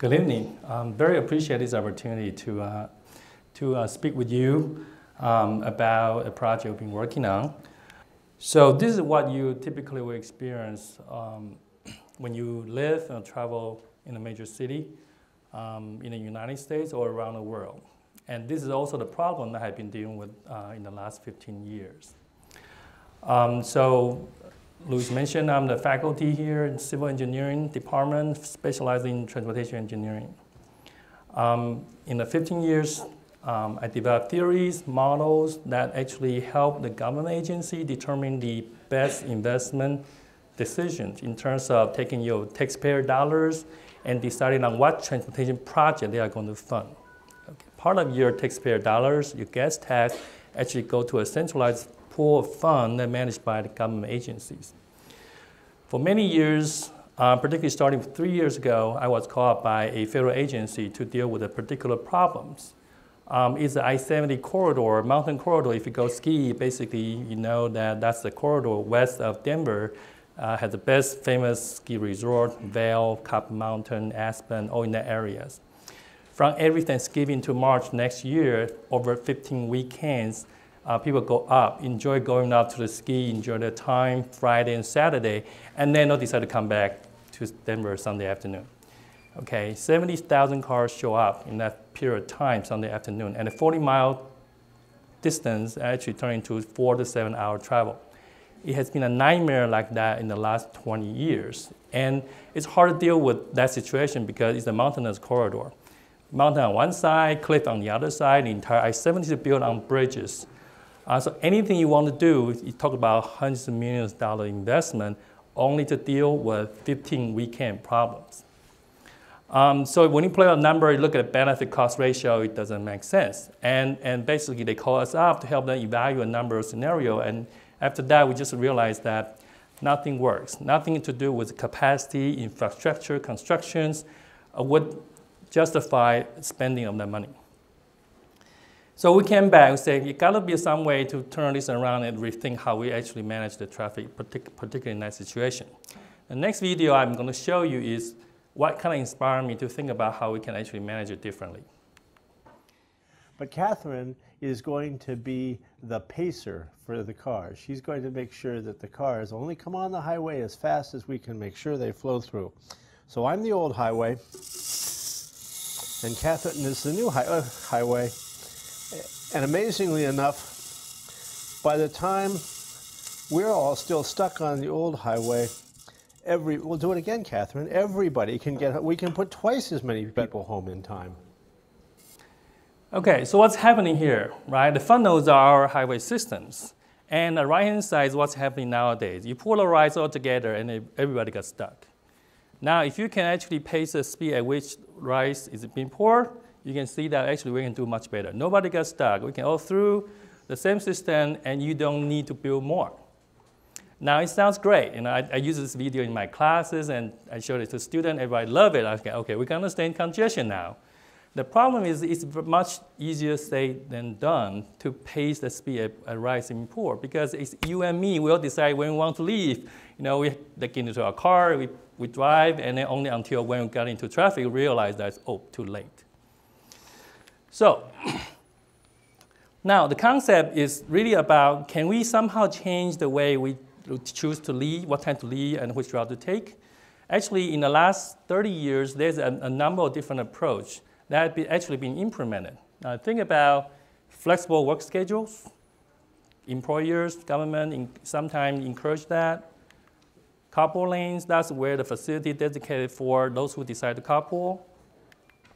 Good evening. Um, very appreciate this opportunity to, uh, to uh, speak with you um, about a project we've been working on. So this is what you typically will experience um, when you live and travel in a major city um, in the United States or around the world. And this is also the problem that I've been dealing with uh, in the last 15 years. Um, so Louis mentioned I'm the faculty here in civil engineering department, specializing in transportation engineering. Um, in the 15 years, um, I developed theories, models that actually help the government agency determine the best investment decisions in terms of taking your taxpayer dollars and deciding on what transportation project they are going to fund. Okay. Part of your taxpayer dollars, your gas tax, actually go to a centralized pool of funds managed by the government agencies. For many years, uh, particularly starting three years ago, I was called by a federal agency to deal with a particular problems. Um, it's the I-70 corridor, mountain corridor. If you go ski, basically you know that that's the corridor west of Denver. Uh, has the best famous ski resort, Vail, Copper Mountain, Aspen, all in the areas. From every Thanksgiving to March next year, over 15 weekends, uh, people go up, enjoy going up to the ski, enjoy their time Friday and Saturday, and then they'll decide to come back to Denver Sunday afternoon. Okay, 70,000 cars show up in that period of time Sunday afternoon, and a 40 mile distance actually turned into four to seven hour travel. It has been a nightmare like that in the last 20 years. And it's hard to deal with that situation because it's a mountainous corridor. Mountain on one side, cliff on the other side, the entire I-70 is built on bridges. Uh, so anything you want to do, you talk about hundreds of millions of dollar investment only to deal with 15 weekend problems. Um, so when you play a number, you look at the benefit cost ratio, it doesn't make sense. And, and basically they call us up to help them evaluate a number of scenario. And after that, we just realized that nothing works. Nothing to do with capacity, infrastructure, constructions uh, would justify spending of that money. So we came back and said, it got to be some way to turn this around and rethink how we actually manage the traffic, particularly in that situation. The next video I'm going to show you is what kind of inspired me to think about how we can actually manage it differently. But Catherine is going to be the pacer for the cars. She's going to make sure that the cars only come on the highway as fast as we can make sure they flow through. So I'm the old highway, and Catherine is the new hi uh, highway. And amazingly enough, by the time we're all still stuck on the old highway, every we'll do it again, Catherine. Everybody can get. We can put twice as many people home in time. Okay, so what's happening here, right? The funnels are our highway systems. And the right-hand side is what's happening nowadays. You polarize all together and everybody gets stuck. Now, if you can actually pace the speed at which rice is being poured, you can see that actually we can do much better. Nobody gets stuck. We can all through the same system and you don't need to build more. Now it sounds great. You know, I, I use this video in my classes and I showed it to students. Everybody love it. I say, okay, we can understand congestion now. The problem is it's much easier said than done to pace the speed at, at rising port because it's you and me. We'll decide when we want to leave. You know, we get into our car, we, we drive, and then only until when we get into traffic, realize that it's oh, too late. So now the concept is really about can we somehow change the way we choose to lead, what time to lead, and which route to take. Actually, in the last 30 years, there's a, a number of different approaches that have actually been implemented. Now, think about flexible work schedules. Employers, government in, sometimes encourage that. Carpool lanes, that's where the facility dedicated for those who decide to carpool.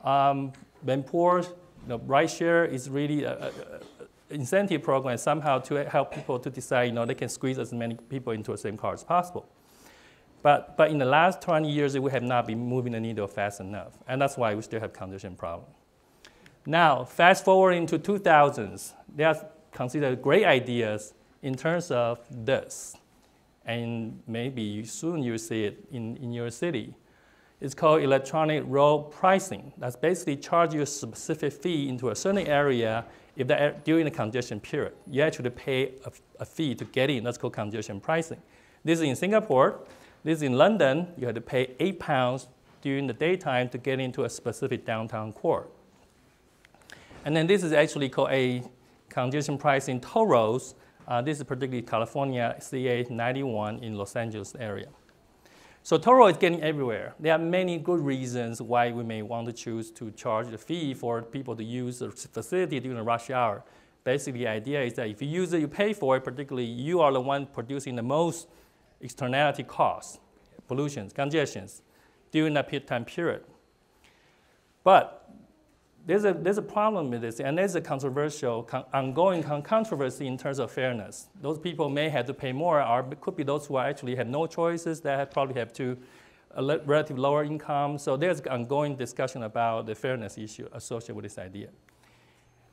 Um, vanpool, know, rideshare is really a, a, incentive program somehow to help people to decide, you know, they can squeeze as many people into the same car as possible. But, but in the last 20 years, we have not been moving the needle fast enough. And that's why we still have congestion problem. Now, fast forward into 2000s, they are considered great ideas in terms of this. And maybe soon you'll see it in, in your city. It's called electronic road pricing. That's basically charge you a specific fee into a certain area if that during the congestion period. You actually pay a, a fee to get in. That's called congestion pricing. This is in Singapore. This is in London. You have to pay eight pounds during the daytime to get into a specific downtown core. And then this is actually called a congestion pricing toll roads. Uh, this is particularly California CA 91 in Los Angeles area. So toll road is getting everywhere. There are many good reasons why we may want to choose to charge the fee for people to use the facility during the rush hour. Basically, the idea is that if you use it, you pay for it, particularly you are the one producing the most externality costs, pollutions, congestions during that peak time period. But there's a, there's a problem with this, and there's a controversial, con ongoing con controversy in terms of fairness. Those people may have to pay more, or could be those who actually have no choices that have probably have to a relative lower income. So there's ongoing discussion about the fairness issue associated with this idea.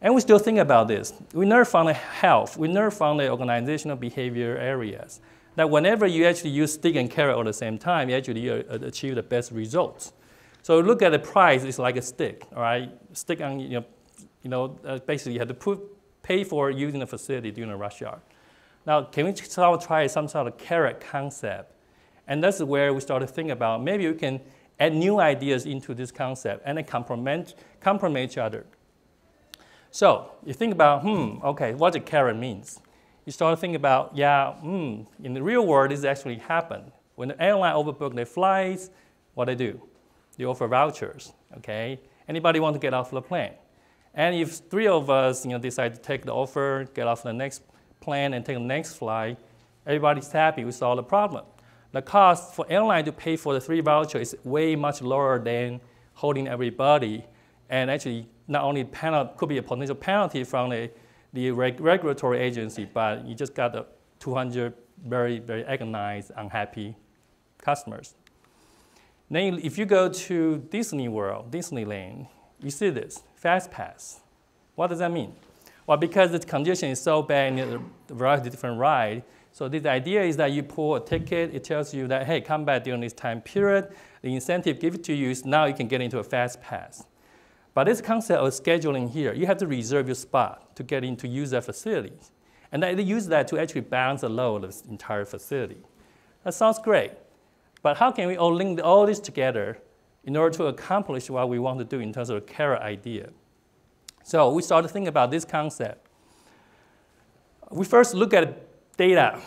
And we still think about this. We never found the health, we never found the organizational behavior areas. That whenever you actually use stick and carrot at the same time, you actually uh, achieve the best results. So look at the price, it's like a stick, all right? Stick on, you know, you know uh, basically you have to put, pay for using the facility during a rush hour. Now, can we try some sort of carrot concept? And that's where we start to think about maybe we can add new ideas into this concept and then complement, complement each other. So you think about, hmm, okay, what the carrot means. You start to think about, yeah, hmm, in the real world, this actually happened. When the airline overbook their flights, what they do? They offer vouchers, okay? Anybody want to get off the plane? And if three of us you know, decide to take the offer, get off the next plane and take the next flight, everybody's happy, we solve the problem. The cost for airline to pay for the three vouchers is way much lower than holding everybody. And actually, not only penalty, could be a potential penalty from the, the reg regulatory agency, but you just got the 200 very, very agonized, unhappy customers. Then if you go to Disney World, Disneyland, you see this, Fast Pass. What does that mean? Well, because the condition is so bad in a variety of different rides, so the idea is that you pull a ticket, it tells you that, hey, come back during this time period. The incentive given to you is now you can get into a fast pass. But this concept of scheduling here, you have to reserve your spot to get into use that facility. And they use that to actually balance the load of the entire facility. That sounds great. But how can we all link all this together in order to accomplish what we want to do in terms of a carrot idea? So we started to think about this concept. We first look at data.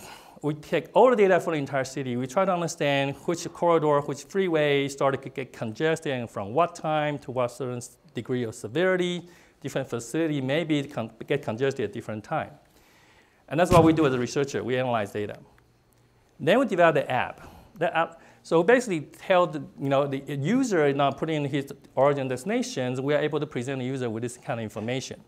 We take all the data for the entire city. We try to understand which corridor, which freeway started to get congested and from what time to what certain degree of severity. Different facility maybe get congested at different time. And that's what we do as a researcher. We analyze data. Then we develop the app. The app so basically tell the, you know, the user now putting in his origin destinations, we are able to present the user with this kind of information.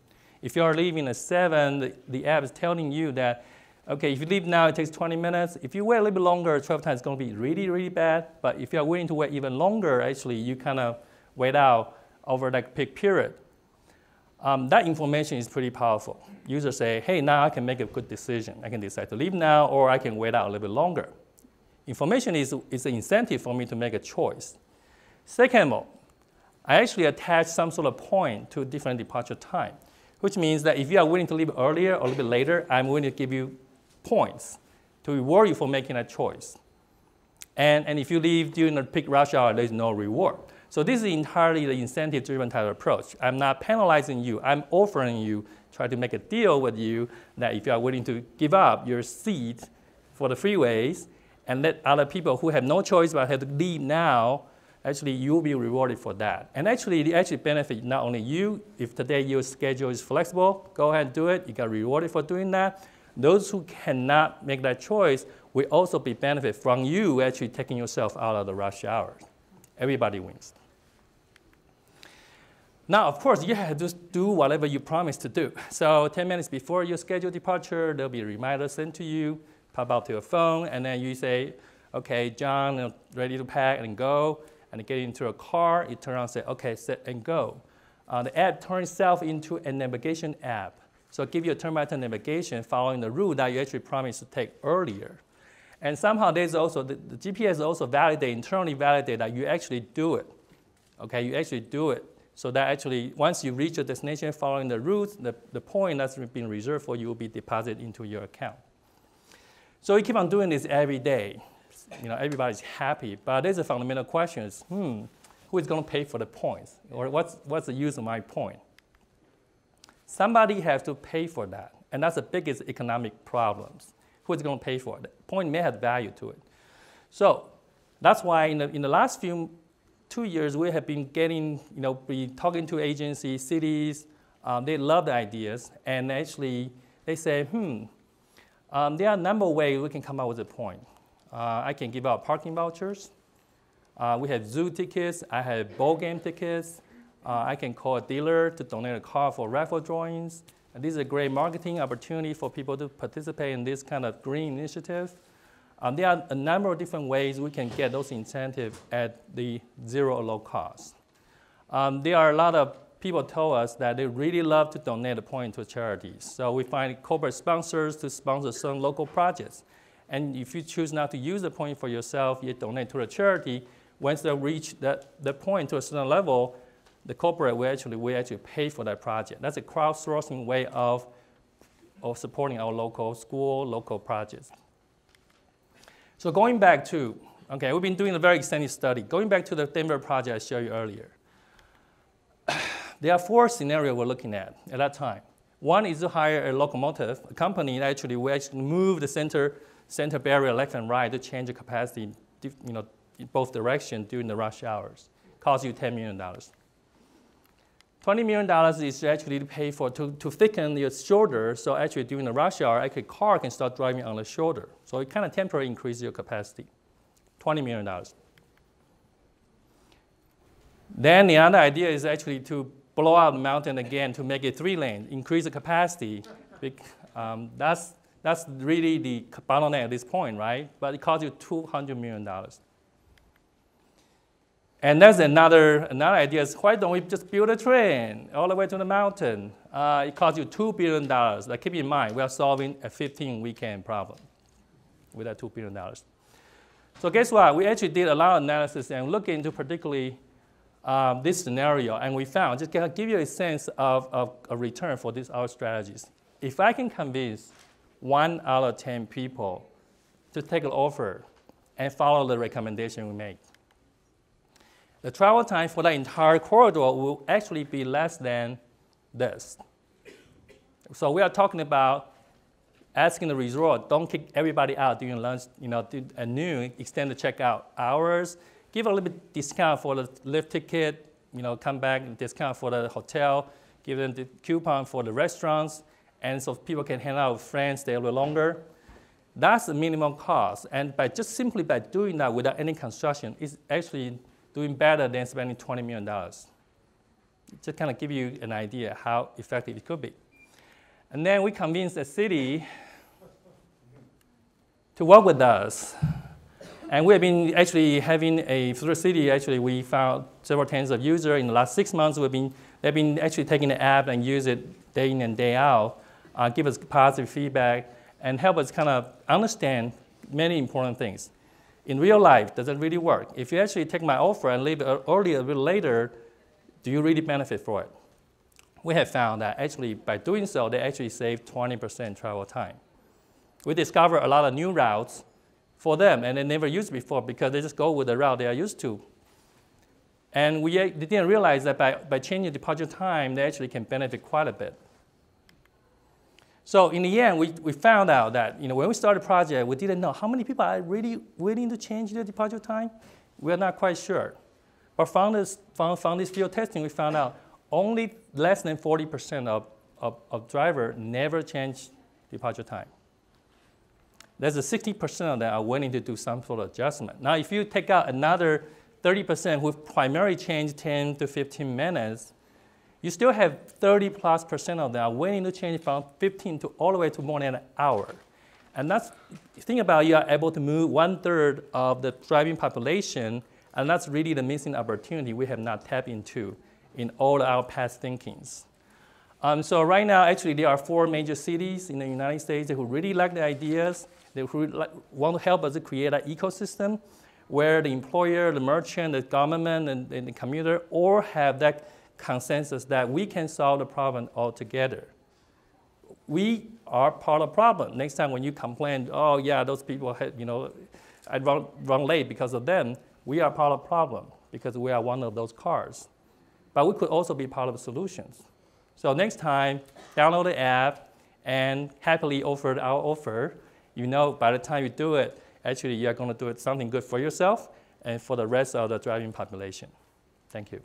If you are leaving at 7, the, the app is telling you that, okay, if you leave now, it takes 20 minutes. If you wait a little bit longer, 12 times, it's going to be really, really bad. But if you are willing to wait even longer, actually, you kind of wait out over that peak period. Um, that information is pretty powerful. Users say, hey, now I can make a good decision. I can decide to leave now, or I can wait out a little bit longer. Information is, is an incentive for me to make a choice. Second all, I actually attach some sort of point to different departure time, which means that if you are willing to leave earlier or a little bit later, I'm willing to give you points to reward you for making that choice. And, and if you leave during the peak rush hour, there's no reward. So this is entirely the incentive-driven type of approach. I'm not penalizing you. I'm offering you, try to make a deal with you that if you are willing to give up your seat for the freeways, and let other people who have no choice but have to leave now, actually you'll be rewarded for that. And actually, it actually benefit not only you, if today your schedule is flexible, go ahead and do it, you get rewarded for doing that. Those who cannot make that choice will also be benefit from you actually taking yourself out of the rush hours. Everybody wins. Now, of course, you have to do whatever you promised to do. So 10 minutes before your scheduled departure, there'll be a reminder sent to you pop out to your phone, and then you say, okay, John, ready to pack and go, and get into a car, you turn around and say, okay, set and go. Uh, the app turns itself into a navigation app. So it gives you a turn-by-turn navigation following the route that you actually promised to take earlier. And somehow there's also, the, the GPS also validate, internally validate that you actually do it. Okay, you actually do it. So that actually, once you reach your destination following the route, the, the point that's been reserved for you will be deposited into your account. So we keep on doing this every day. You know, everybody's happy, but there's a fundamental question is, hmm, who is going to pay for the points? Or what's, what's the use of my point? Somebody has to pay for that. And that's the biggest economic problems. Who is going to pay for it? The point may have value to it. So that's why in the, in the last few two years, we have been getting, you know, be talking to agencies, cities. Um, they love the ideas. And actually, they say, hmm, um, there are a number of ways we can come up with a point. Uh, I can give out parking vouchers. Uh, we have zoo tickets. I have ball game tickets. Uh, I can call a dealer to donate a car for raffle drawings. And this is a great marketing opportunity for people to participate in this kind of green initiative. Um, there are a number of different ways we can get those incentives at the zero or low cost. Um, there are a lot of people told us that they really love to donate a point to charities. So we find corporate sponsors to sponsor some local projects. And if you choose not to use the point for yourself, you donate to a charity. Once they reach that, that point to a certain level, the corporate will actually, will actually pay for that project. That's a crowdsourcing way of, of supporting our local school, local projects. So going back to, okay, we've been doing a very extensive study. Going back to the Denver project I showed you earlier. There are four scenarios we're looking at at that time. One is to hire a locomotive, a company that actually will actually move the center, center barrier left and right to change the capacity you know, in both directions during the rush hours. Cost you $10 million. $20 million is actually to pay for, to, to thicken your shoulder, so actually during the rush hour, actually car can start driving on the shoulder. So it kind of temporarily increases your capacity. $20 million. Then the other idea is actually to blow out the mountain again to make it three lane, increase the capacity. Um, that's, that's really the bottleneck at this point, right? But it costs you $200 million. And there's another, another idea is why don't we just build a train all the way to the mountain? Uh, it costs you $2 billion. Like, keep in mind, we are solving a 15 weekend problem with that $2 billion. So guess what? We actually did a lot of analysis and look into particularly um, this scenario, and we found, just to give you a sense of, of a return for these our strategies. If I can convince one out of 10 people to take an offer and follow the recommendation we make, the travel time for the entire corridor will actually be less than this. So we are talking about asking the resort, don't kick everybody out during lunch, you know, at noon, extend the checkout hours, give a little bit discount for the lift ticket, you know, come back, discount for the hotel, give them the coupon for the restaurants, and so people can hang out with friends, stay a little longer. That's the minimum cost. And by just simply by doing that without any construction, it's actually doing better than spending $20 million. Just kind of give you an idea how effective it could be. And then we convinced the city to work with us. And we have been actually having a, through the city, actually, we found several tens of users. In the last six months, we've been, they've been actually taking the app and use it day in and day out, uh, give us positive feedback, and help us kind of understand many important things in real life, does it really work? If you actually take my offer and leave it earlier, a bit later, do you really benefit for it? We have found that actually by doing so, they actually save 20% travel time. We discovered a lot of new routes for them, and they never used before because they just go with the route they are used to. And we didn't realize that by, by changing departure time, they actually can benefit quite a bit. So in the end, we, we found out that you know, when we started the project, we didn't know how many people are really willing to change their departure time. We're not quite sure. But from this, from, from this field testing, we found out only less than 40% of, of, of drivers never change departure time. There's a 60% of them are willing to do some sort of adjustment. Now, if you take out another 30% who primarily change 10 to 15 minutes, you still have 30 plus percent of them are willing to change from 15 to all the way to more than an hour. And that's, think about you are able to move one third of the driving population, and that's really the missing opportunity we have not tapped into in all our past thinkings. Um, so right now, actually, there are four major cities in the United States who really like the ideas, they who want to help us create an ecosystem where the employer, the merchant, the government, and, and the commuter all have that consensus that we can solve the problem all together. We are part of the problem. Next time when you complain, oh yeah, those people had, you know, I run, run late because of them, we are part of the problem. because we are one of those cars. But we could also be part of the solutions. So next time, download the app and happily offer our offer. You know, by the time you do it, actually you are going to do it something good for yourself and for the rest of the driving population. Thank you.